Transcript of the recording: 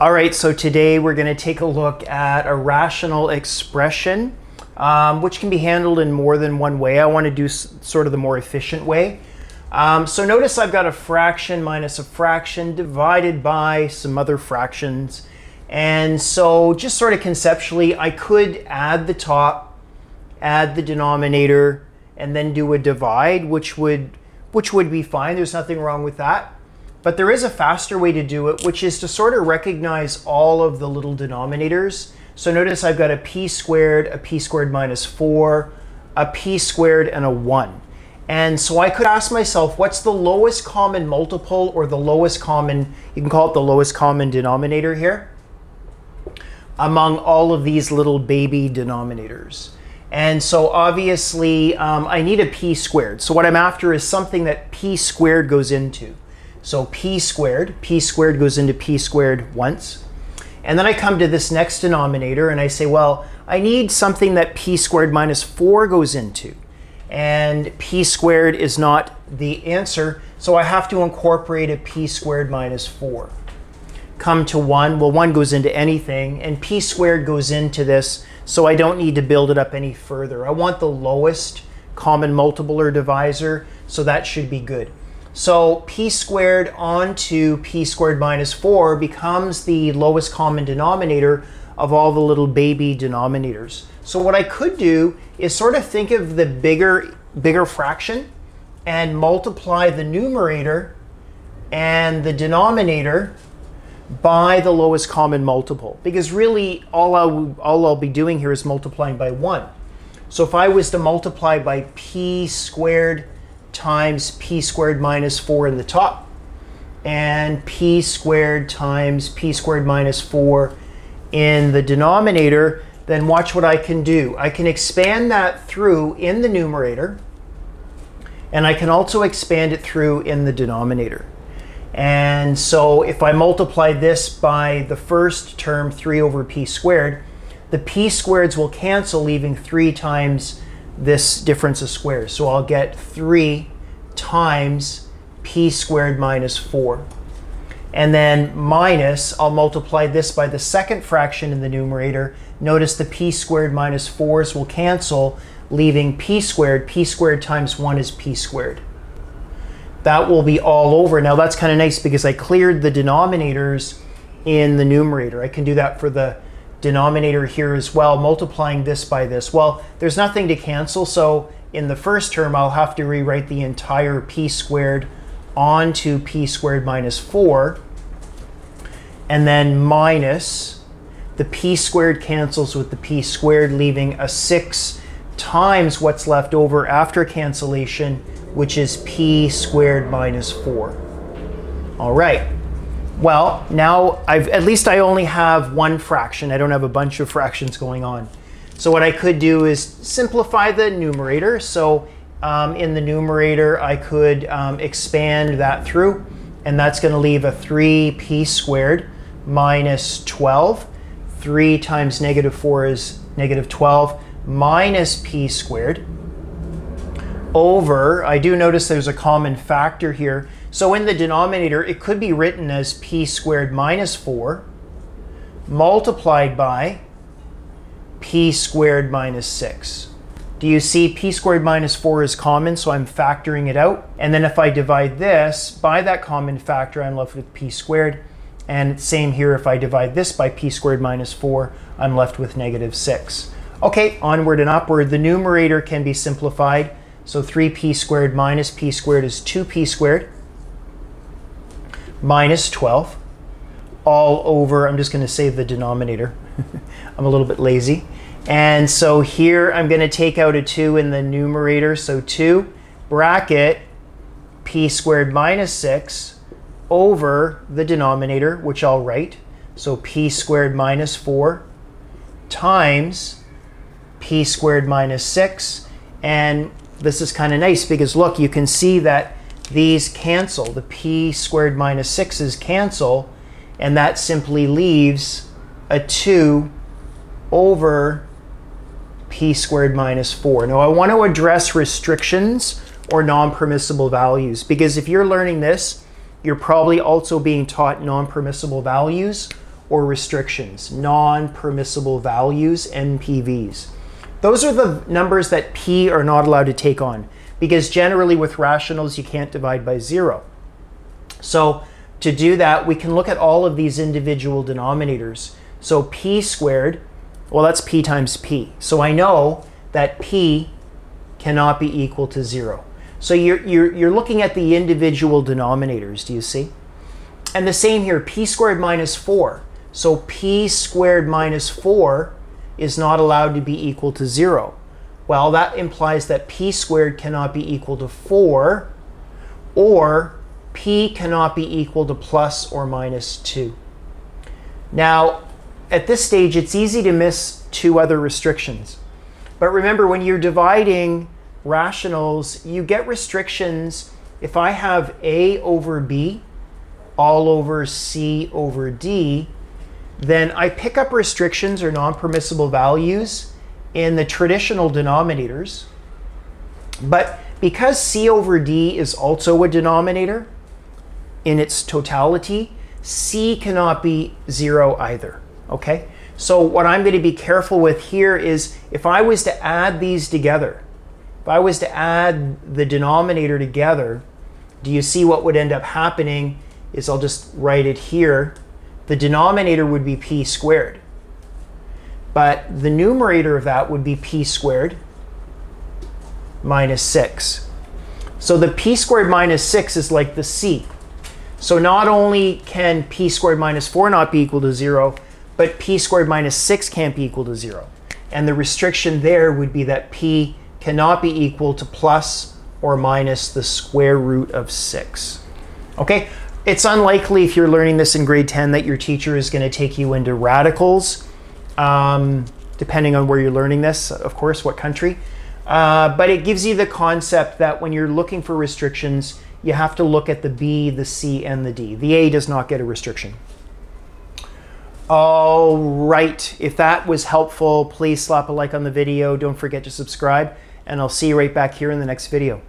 All right, so today we're going to take a look at a rational expression, um, which can be handled in more than one way. I want to do sort of the more efficient way. Um, so notice I've got a fraction minus a fraction divided by some other fractions. And so just sort of conceptually, I could add the top, add the denominator, and then do a divide, which would, which would be fine. There's nothing wrong with that. But there is a faster way to do it, which is to sort of recognize all of the little denominators. So notice I've got a p squared, a p squared minus 4, a p squared, and a 1. And so I could ask myself, what's the lowest common multiple or the lowest common, you can call it the lowest common denominator here, among all of these little baby denominators. And so obviously um, I need a p squared. So what I'm after is something that p squared goes into. So p squared, p squared goes into p squared once. And then I come to this next denominator and I say, well, I need something that p squared minus 4 goes into. And p squared is not the answer, so I have to incorporate a p squared minus 4. Come to 1, well 1 goes into anything, and p squared goes into this, so I don't need to build it up any further. I want the lowest common multiple or divisor, so that should be good. So p squared onto p squared minus 4 becomes the lowest common denominator of all the little baby denominators. So what I could do is sort of think of the bigger, bigger fraction and multiply the numerator and the denominator by the lowest common multiple. Because really all I'll, all I'll be doing here is multiplying by 1. So if I was to multiply by p squared times p squared minus 4 in the top and p squared times p squared minus 4 in the denominator, then watch what I can do. I can expand that through in the numerator, and I can also expand it through in the denominator. And so if I multiply this by the first term, 3 over p squared, the p squareds will cancel, leaving 3 times this difference of squares. So I'll get 3 times p squared minus 4. And then minus, I'll multiply this by the second fraction in the numerator. Notice the p squared minus 4s will cancel, leaving p squared. p squared times 1 is p squared. That will be all over. Now that's kind of nice because I cleared the denominators in the numerator. I can do that for the denominator here as well, multiplying this by this. Well, there's nothing to cancel, so in the first term, I'll have to rewrite the entire p squared onto p squared minus 4, and then minus the p squared cancels with the p squared, leaving a 6 times what's left over after cancellation, which is p squared minus 4. All right. Well, now I've at least I only have one fraction. I don't have a bunch of fractions going on. So what I could do is simplify the numerator. So um, in the numerator, I could um, expand that through, and that's going to leave a 3p squared minus 12. 3 times negative 4 is negative 12 minus p squared over, I do notice there's a common factor here, so in the denominator, it could be written as p squared minus 4 multiplied by p squared minus 6. Do you see p squared minus 4 is common, so I'm factoring it out. And then if I divide this by that common factor, I'm left with p squared. And same here, if I divide this by p squared minus 4, I'm left with negative 6. Okay, onward and upward. The numerator can be simplified. So 3p squared minus p squared is 2p squared minus 12 all over, I'm just going to save the denominator. I'm a little bit lazy. And so here I'm going to take out a 2 in the numerator. So 2 bracket p squared minus 6 over the denominator, which I'll write. So p squared minus 4 times p squared minus 6. And this is kind of nice because look, you can see that these cancel. The p squared minus 6's cancel, and that simply leaves a 2 over p squared minus 4. Now I want to address restrictions or non-permissible values because if you're learning this, you're probably also being taught non-permissible values or restrictions, non-permissible values, NPVs. Those are the numbers that P are not allowed to take on because generally with rationals you can't divide by zero. So to do that, we can look at all of these individual denominators. So P squared, well that's P times P. So I know that P cannot be equal to zero. So you're, you're, you're looking at the individual denominators, do you see? And the same here, P squared minus four. So P squared minus four is not allowed to be equal to zero. Well, that implies that p squared cannot be equal to 4, or p cannot be equal to plus or minus 2. Now, at this stage, it's easy to miss two other restrictions. But remember, when you're dividing rationals, you get restrictions. If I have a over b all over c over d, then I pick up restrictions or non-permissible values in the traditional denominators. But because C over D is also a denominator in its totality, C cannot be zero either, okay? So what I'm going to be careful with here is if I was to add these together, if I was to add the denominator together, do you see what would end up happening is I'll just write it here. The denominator would be p squared. But the numerator of that would be p squared minus 6. So the p squared minus 6 is like the c. So not only can p squared minus 4 not be equal to 0, but p squared minus 6 can't be equal to 0. And the restriction there would be that p cannot be equal to plus or minus the square root of 6. Okay, it's unlikely if you're learning this in grade 10 that your teacher is going to take you into radicals um, depending on where you're learning this, of course, what country. Uh, but it gives you the concept that when you're looking for restrictions, you have to look at the B, the C, and the D. The A does not get a restriction. All right, if that was helpful, please slap a like on the video. Don't forget to subscribe, and I'll see you right back here in the next video.